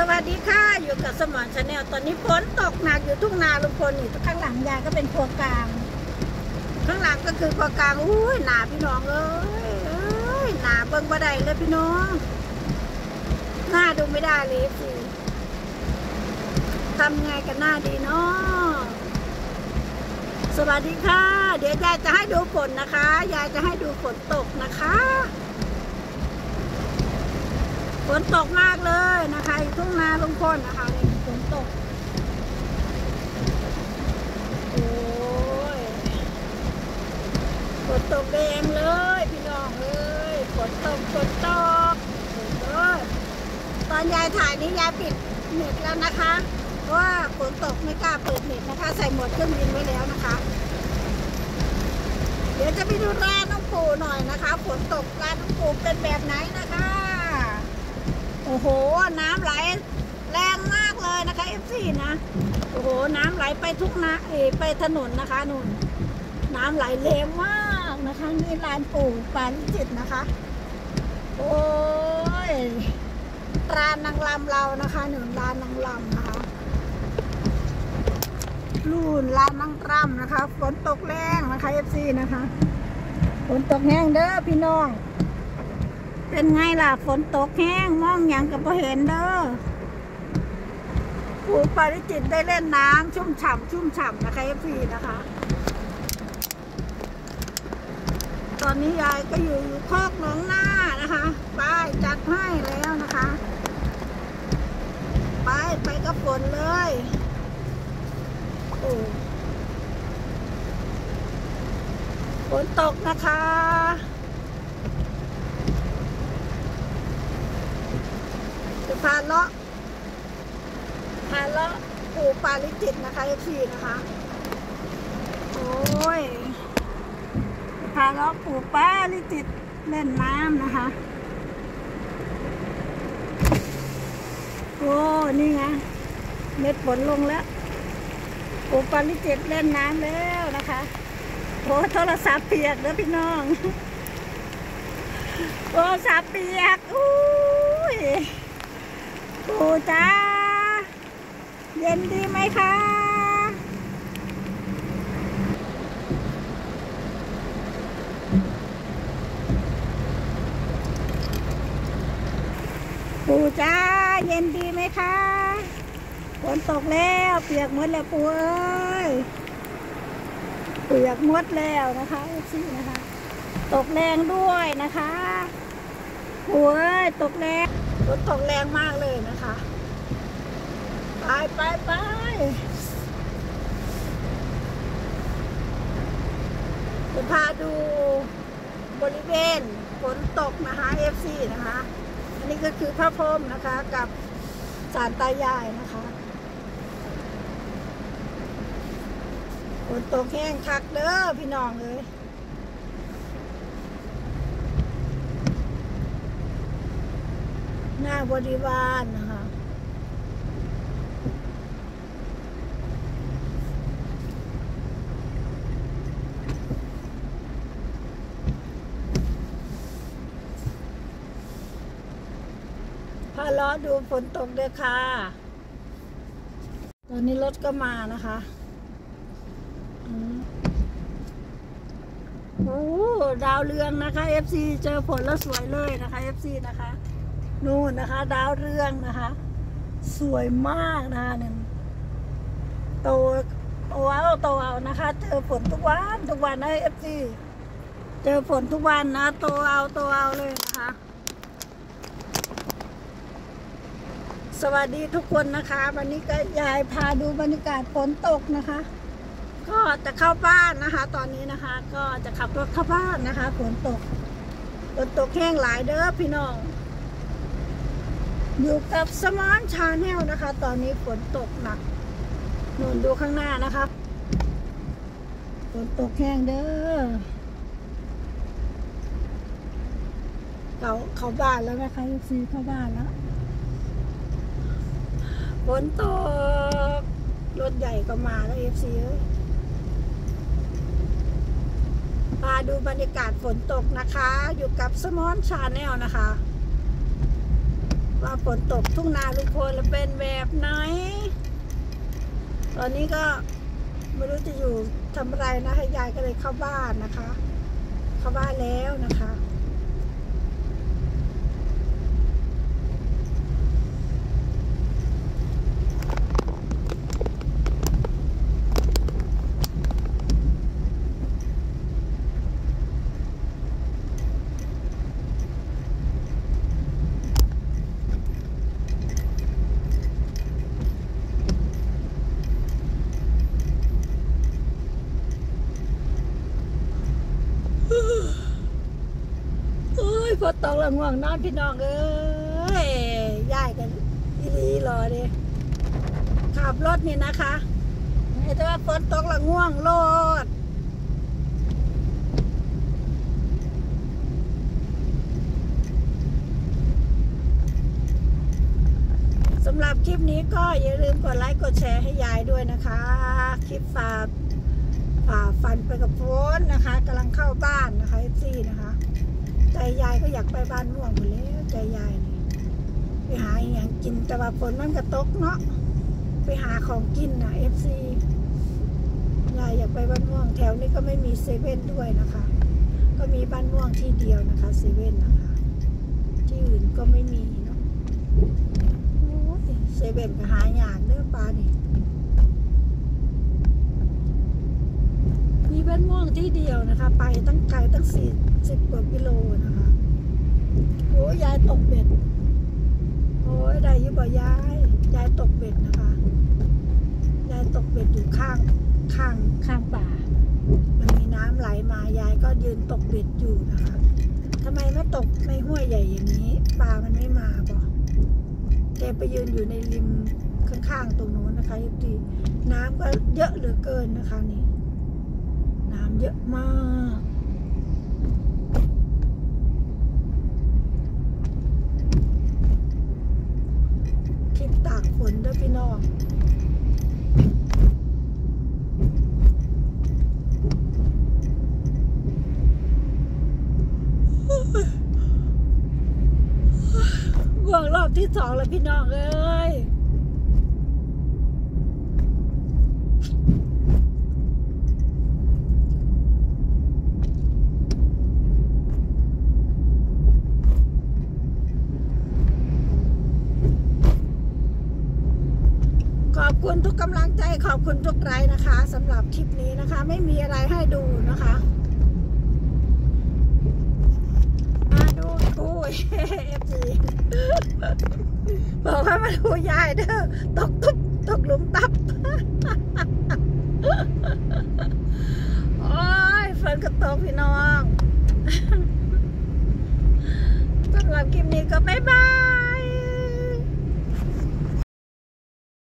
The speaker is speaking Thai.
สวัสดีค่ะ อยู่กับสมอน channel ตอนนี้ฝนตกหนักอยู่ทุ่งนาลุงพลนี่ข้างหลังยายก็เป็นครัวกลาง ข้างหลังก็คือครัวกลางอุ้ยหนาพี่น้องเอ้ยเอ้ยหนาเบิ่งบ่ได้เลยพี่น้องหน้าดูไม่ได้เลยสิทำไงกันหน้าดีเนาะสวัสดีค่ะ เดี๋ยวยายจะให้ดูฝนนะคะ ยายจะให้ดูฝนตกนะคะ ฝนตกมากเลยนะคะทุ่งนาลุงพลนะคะนี่ฝนตกโอ้ยฝนตกแดงเลยพี่น้องเอ้ยฝนตกฝนตกเออตอนยายถ่ายนี้ยายปิดเน็ตแล้วนะคะ เพราะว่าฝนตกไม่กล้าเปิดเน็ตนะคะ ใส่หมวดเครื่องบินไว้แล้วนะคะ เดี๋ยวจะไปดูร้านน้องปูหน่อยนะคะฝนตกร้านน้องปูเป็นแบบไหนนะคะ โอ้โห น้ำไหลแรงมากเลยนะคะ F4 นะ โอ้โห น้ำไหลไปทุกนาเอไปถนนนะคะนุ่น น้ำไหลแรงมากนะคะ นี่ลานปู่ปานจิตนะคะ โอ้ยรานนางลำเรานะคะหนึ่งร้านนางลำนะคะรุ่นร้านนางรำนะคะ ฝนตกแรงนะคะ F4 นะคะ ฝนตกแห้งเด้อพี่น้อง เป็นไงล่ะฝนตกแห้งมองหยังกับพอเห็นเด้อปู่ปาริจิตได้เล่นน้ำชุ่มฉ่ำชุ่มฉ่ำนะคะเอฟซีนะคะ ตอนนี้ยายก็อยู่คอกน้องหน้านะคะไปจัดให้แล้วนะคะไปไปกับฝนเลยโอ้ฝนตกนะคะ จะ พาเลาะพาเลาะปูปาลิจิตนะคะเอฟีนะคะ โอ้ยพาเลาะปูปาลิจิตเล่นน้ำนะคะ โอ้ นี่ไงเม็ดฝนลงแล้วปูปาลิจิตเล่นน้ำแล้วนะคะโอ้โทรศัพท์เปียกเด้อพี่น้องโทรศัพท์เปียกอุ้ย ปู่จ้า เย็นดีไหมคะปู่จ้า เย็นดีไหมคะฝนตกแล้วเปียกหมดแล้วปู่เอ้ยเปียกหมดแล้วนะคะสินะคะ ตกแรงด้วยนะคะปู่เอ้ยตกแรง ฝนตกแรงมากเลยนะคะ ไปไปไปจะพาดูบริเวณฝนตกนะคะ FC นะคะ อันนี้ก็คือพระพรหมนะคะกับสารตายายนะคะฝนตกแห้งคักเด้อพี่น้องเลย หน้าบริวารนะคะพาล้อดูฝนตกด้วยค่ะ ตอนนี้รถก็มานะคะโอ้ดาวเรืองนะคะ FC เจอฝนแล้วสวยเลยนะคะ FC นะคะ นู่นนะคะ ดาวเรืองนะคะ สวยมากนะคะหนึ่งโตโตเอาโตเอานะคะ เจอฝนทุกวันทุกวันนะ FC เจอฝนทุกวันนะโตเอาโตเอาเลยนะคะ สวัสดีทุกคนนะคะ วันนี้ก็ยายพาดูบรรยากาศฝนตกนะคะ ก็จะเข้าบ้านนะคะ ตอนนี้นะคะ ก็จะขับรถเข้าบ้านนะคะฝนตกฝนตกแฮงหลายเด้อพี่น้อง อยู่กับสมอน channel นะคะ ตอนนี้ฝนตกหนักหนุนดูข้างหน้านะคะฝนตกแฮงเด้อเข้าเข้าบ้านแล้วนะคะ FC เข้าบ้านแล้วฝนตกรถใหญ่ก็มาแล้ว FC เอ้ยมาดูบรรยากาศฝนตกนะคะ อยู่กับสมอน channel นะคะ ว่าฝนตกทุ่งนาลุงพลแล้วเป็นแบบไหน ตอนนี้ก็ไม่รู้จะอยู่ทำไรนะให้ยายก็เลยเข้าบ้านนะคะ เข้าบ้านแล้วนะคะ โอ้ยพอ ตกและง่วงนอนพี่น้องเอ้ยย่ายกันอีหลีรอดิขับรถนี่นะคะแต่ว่าฝนตกและง่วงโลดสำหรับคลิปนี้ก็อย่าลืมกดไลค์กดแชร์ให้ยายด้วยนะคะ คลิปฝากฝ่าฟันไปกับฝนนะคะกำลังเข้าบ้านนะคะ FC นะคะ ใจยายก็อยากไปบ้านม่วงหมดแล้วใจยายนี่ไปหาอย่างกินแต่ว่าฝนมันก็ตกเนาะไปหาของกินนะ FC ยายอยากไปบ้านม่วงแถวนี้ก็ไม่มีเซเว่นด้วยนะคะ ก็มีบ้านม่วงที่เดียวนะคะเซเว่นนะคะ ที่อื่นก็ไม่มีเนาะเซเว่นก็หาอย่างเนื้อปลานี่มีบ้านม่วงที่เดียวนะคะ ไปตั้งไกลตั้งสี่ สิบกว่ากิโลนะคะ โอ้ยยายตกเบ็ด โอ้ยได้อยุบยาย ยายตกเบ็ดนะคะ ยายตกเบ็ดอยู่ข้าง ข้าง ข้างป่า มันมีน้ำไหลมา ยายก็ยืนตกเบ็ดอยู่นะคะทำไมไม่ตกในห้วยใหญ่อย่างนี้ ปลามันไม่มาบอกแกไปยืนอยู่ในริมข้างๆตรงโน้นนะคะยุติน้ำก็เยอะเหลือเกินนะคะนี่ น้ำเยอะมาก คลิปตาก ฝนด้วยพี่น้องเบื่อรอบที่สองแล้วพี่น้องเอ้ย ขอบคุณทุกกำลังใจขอบคุณทุกไลค์นะคะสำหรับคลิปนี้นะคะ ไม่มีอะไรให้ดูนะคะมาดูดู FC บอกให้มาดูยายเด้อตกตุบตกหลุมตับโอ้ยฝนก็ตกพี่น้องสำหรับคลิปนี้ก็บ๊ายบาย